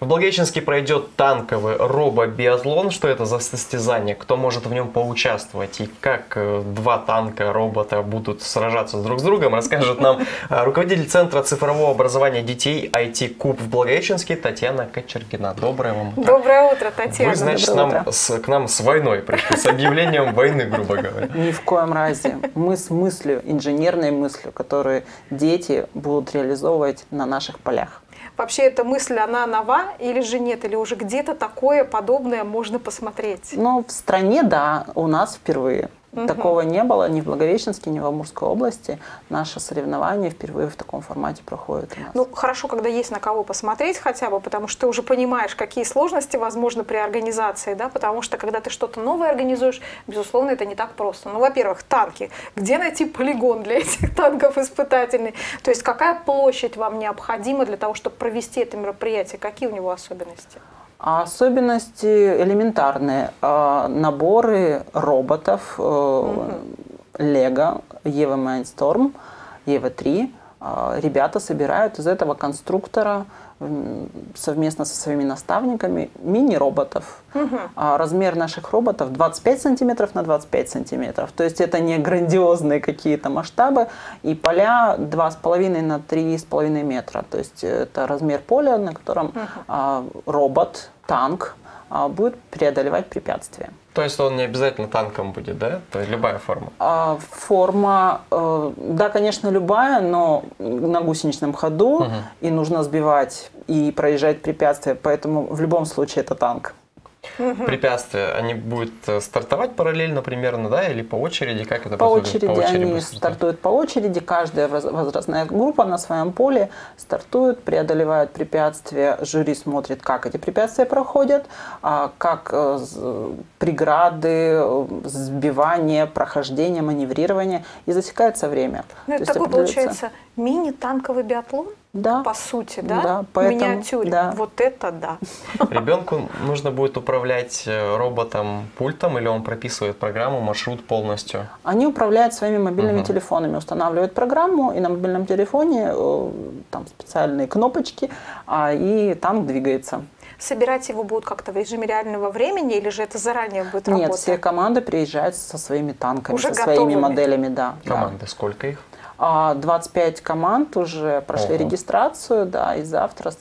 В Благовещенске пройдет танковый робо-биатлон. Что это за состязание? Кто может в нем поучаствовать? И как э, два танка робота будут сражаться друг с другом, расскажет нам э, руководитель Центра цифрового образования детей IT Куб в Благовещенске Татьяна Кочергина. Доброе вам утро. Доброе утро, Татьяна. Вы, значит, нам с, к нам с войной пришли, с объявлением войны, грубо говоря. Ни в коем разе. Мы с мыслью, инженерной мыслью, которую дети будут реализовывать на наших полях. Вообще эта мысль, она нова или же нет? Или уже где-то такое подобное можно посмотреть? Ну, в стране, да, у нас впервые. Угу. Такого не было ни в Благовещенске, ни в Амурской области. Наше соревнование впервые в таком формате проходит у нас. Ну, хорошо, когда есть на кого посмотреть хотя бы, потому что ты уже понимаешь, какие сложности возможны при организации, да, потому что когда ты что-то новое организуешь, безусловно, это не так просто. Ну, во-первых, танки. Где найти полигон для этих танков испытательный? То есть какая площадь вам необходима для того, чтобы провести это мероприятие? Какие у него особенности? А особенности элементарные. А, наборы роботов Лего, Ева Майнсторм, Ева 3. Ребята собирают из этого конструктора совместно со своими наставниками мини-роботов. Угу. размер наших роботов 25 сантиметров на 25 сантиметров. То есть это не грандиозные какие-то масштабы. И поля 2,5 на 3,5 метра. То есть это размер поля, на котором угу. робот, танк будет преодолевать препятствия. То есть он не обязательно танком будет, да? То есть любая форма? А, форма, э, да, конечно, любая, но на гусеничном ходу, угу. и нужно сбивать и проезжать препятствия, поэтому в любом случае это танк препятствия, они будут э, стартовать параллельно примерно, да, или по очереди? Как это по очереди, по очереди они стартуют по очереди, каждая возрастная группа на своем поле стартует, преодолевает препятствия, жюри смотрит, как эти препятствия проходят, а, как э, преграды, сбивание, прохождение, маневрирование, и засекается время. Ну, это такой, получается, мини-танковый биатлон? Да. По сути, да? Да, поэтому, в миниатюре. Да. Вот это да. Ребенку нужно будет управлять э, роботом пультом или он прописывает программу, маршрут полностью? Они управляют своими мобильными угу. телефонами, устанавливают программу, и на мобильном телефоне э, там специальные кнопочки, а, и там двигается собирать его будут как-то в режиме реального времени или же это заранее будет Нет, работа? Нет, все команды приезжают со своими танками, Уже со готовыми. своими моделями, да. Команды, да. сколько их? 25 а, команд уже прошли Ого. регистрацию, да, и завтра,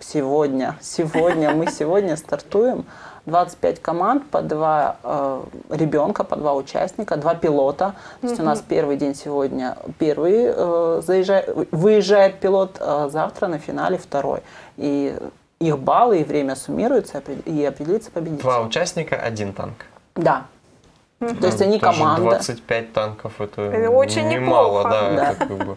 сегодня, сегодня, мы сегодня стартуем. 25 команд по два э, ребенка, по два участника, два пилота. То есть у нас первый день сегодня первый э, заезжает, выезжает пилот, э, завтра на финале второй. И их баллы и время суммируются и определится победитель. Два участника, один танк. Да, Угу. То есть они Тоже команда. 25 танков это, это очень немало, неплохо. да, да. это как бы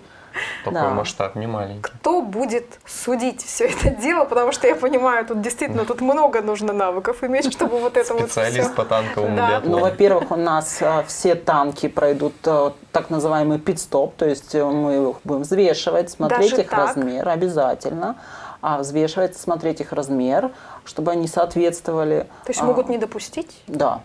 такой да. масштаб не маленький. Кто будет судить все это дело, потому что я понимаю, тут действительно тут много нужно навыков иметь, чтобы вот это вот Специалист по танковому да. биатлону. Ну, во-первых, у нас а, все танки пройдут а, так называемый пит-стоп, то есть э, мы их будем взвешивать, смотреть Даже их так? размер обязательно а взвешивать, смотреть их размер, чтобы они соответствовали. То есть могут не допустить? Да,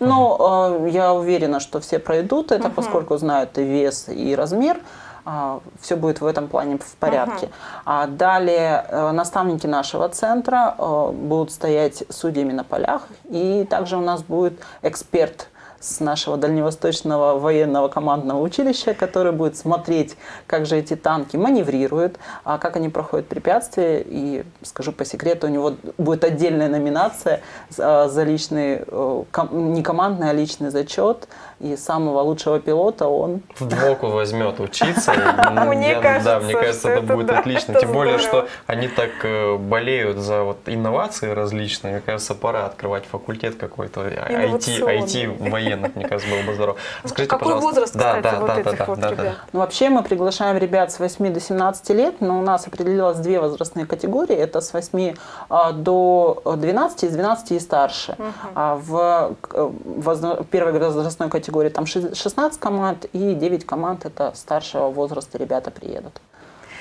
но э, я уверена, что все пройдут это, угу. поскольку знают и вес, и размер. Э, все будет в этом плане в порядке. Угу. А далее э, наставники нашего центра э, будут стоять судьями на полях. И также у нас будет эксперт с нашего Дальневосточного военного командного училища, который будет смотреть, как же эти танки маневрируют, а как они проходят препятствия. И скажу по секрету, у него будет отдельная номинация за личный, э, не командный, а личный зачет. И самого лучшего пилота он... В двоку возьмет учиться. Мне кажется, Да, мне кажется, это будет отлично. Тем более, что они так э, болеют за вот инновации различные. Мне кажется, пора открывать факультет какой-то IT, IT военных, мне кажется, было бы здорово. Скажите, Какой пожалуйста. возраст, кстати, да, вот да, этих да, вот да, ребят? Да. Ну, вообще мы приглашаем ребят с 8 до 17 лет, но у нас определилось две возрастные категории. Это с 8 а, до 12, из 12 и старше. Угу. А в, в первой возрастной категории там 16 команд и 9 команд это старшего возраста ребята приедут.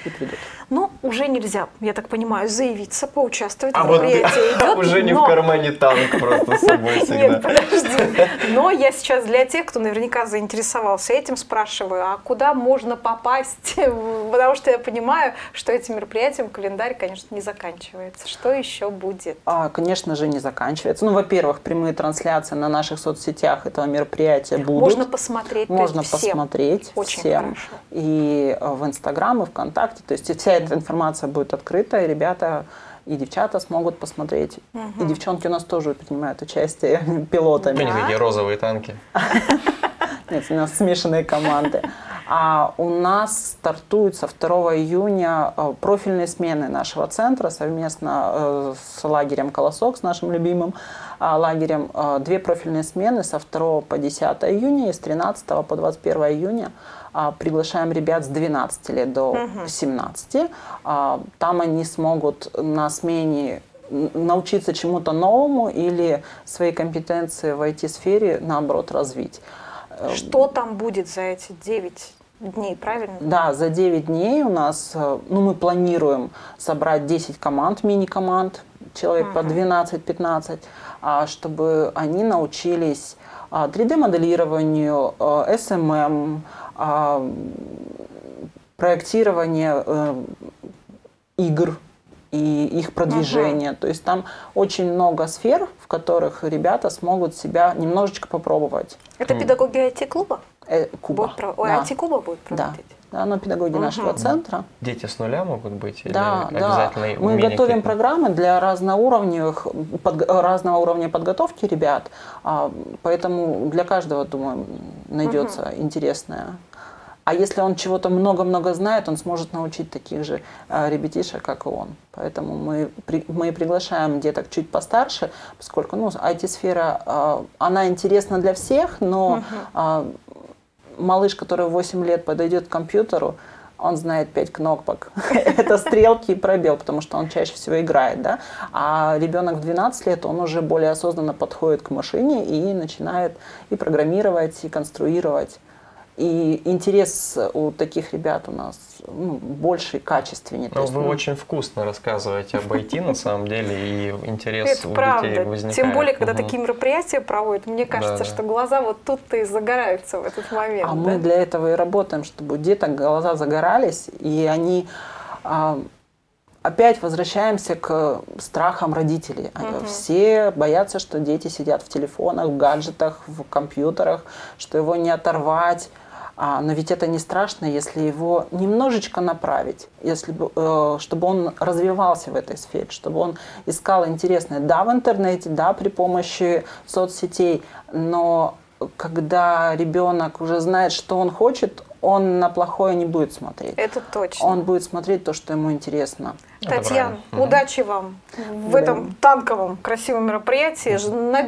И придут. Ну, уже нельзя, я так понимаю, заявиться, поучаствовать А в вот мероприятии идет. уже не в но- кармане танк просто с собой всегда. Нет, подожди. Но я сейчас для тех, кто наверняка заинтересовался этим, спрашиваю, а куда можно попасть? Потому что я понимаю, что этим мероприятием календарь, конечно, не заканчивается. Что еще будет? А, конечно же, не заканчивается. Ну, во-первых, прямые трансляции на наших соцсетях этого мероприятия будут. Можно посмотреть, Можно есть всем. посмотреть Очень всем. хорошо. И э, в Инстаграм, и ВКонтакте. То есть вся эта информация будет открыта, и ребята и девчата смогут посмотреть. И девчонки у нас тоже принимают участие пилотами. Они такие розовые танки. Нет, у нас смешанные команды. А у нас стартуют со 2 июня э, профильные смены нашего центра совместно э, с лагерем «Колосок», с нашим любимым а, лагерем. Э, Две профильные смены со 2 по 10 июня и с 13 по 21 июня. А, Приглашаем ребят с 12 лет до 17. А, Там они смогут на смене научиться чему-то новому или свои компетенции в IT-сфере, наоборот, развить. Э, Что там будет за эти 9 дней, правильно? Да, за 9 дней у нас, э, ну, мы планируем собрать 10 команд, мини-команд, человек по 12-15, а, чтобы они научились а, 3D-моделированию, а, SMM, а, проектированию э, игр и их продвижение. То есть там очень много сфер, в которых ребята смогут себя немножечко попробовать. Это педагоги IT-клуба? Э, Куба. Будут про- Ой, да. IT-клуба будет Да. проводить? Да, но педагоги нашего центра. Дети с нуля могут быть? Или Да, да. обязательно Мы готовим какие-то? программы для разноуровневых, подго- разного уровня подготовки ребят, а, поэтому для каждого, думаю, найдется интересное. А если он чего-то много-много знает, он сможет научить таких же а, ребятишек, как и он. Поэтому мы, мы приглашаем деток чуть постарше, поскольку ну, IT-сфера, а, она интересна для всех, но а, малыш, который в 8 лет подойдет к компьютеру, он знает 5 кнопок. Это стрелки и пробел, потому что он чаще всего играет, да. А ребенок в 12 лет, он уже более осознанно подходит к машине и начинает и программировать, и конструировать. И интерес у таких ребят у нас ну, больше и качественнее. Ну, есть, вы ну, очень вкусно рассказываете об IT, на самом деле, и интерес Это у детей правда. возникает. Тем более, когда Мгм. такие мероприятия проводят, мне кажется, Да. что глаза вот тут-то и загораются в этот момент. А да? мы для этого и работаем, чтобы у деток глаза загорались, и они а, опять возвращаемся к страхам родителей. А, Все боятся, что дети сидят в телефонах, в гаджетах, в компьютерах, что его не оторвать. А, но ведь это не страшно, если его немножечко направить, если бы, э, чтобы он развивался в этой сфере, чтобы он искал интересное. Да, в интернете, да, при помощи соцсетей, но когда ребенок уже знает, что он хочет, он на плохое не будет смотреть. Это точно. Он будет смотреть то, что ему интересно. Татьяна. Мгм. удачи вам в Да. этом танковом красивом мероприятии.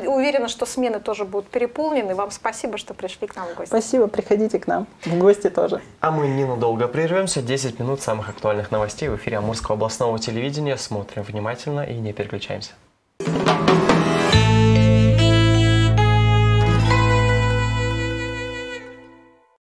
Уверена, что смены тоже будут переполнены. Вам спасибо, что пришли к нам в гости. Спасибо, приходите к нам в гости тоже. А мы ненадолго прервемся. 10 минут самых актуальных новостей в эфире Амурского областного телевидения. Смотрим внимательно и не переключаемся.